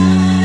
Yeah.